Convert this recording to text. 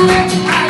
Ai, ai.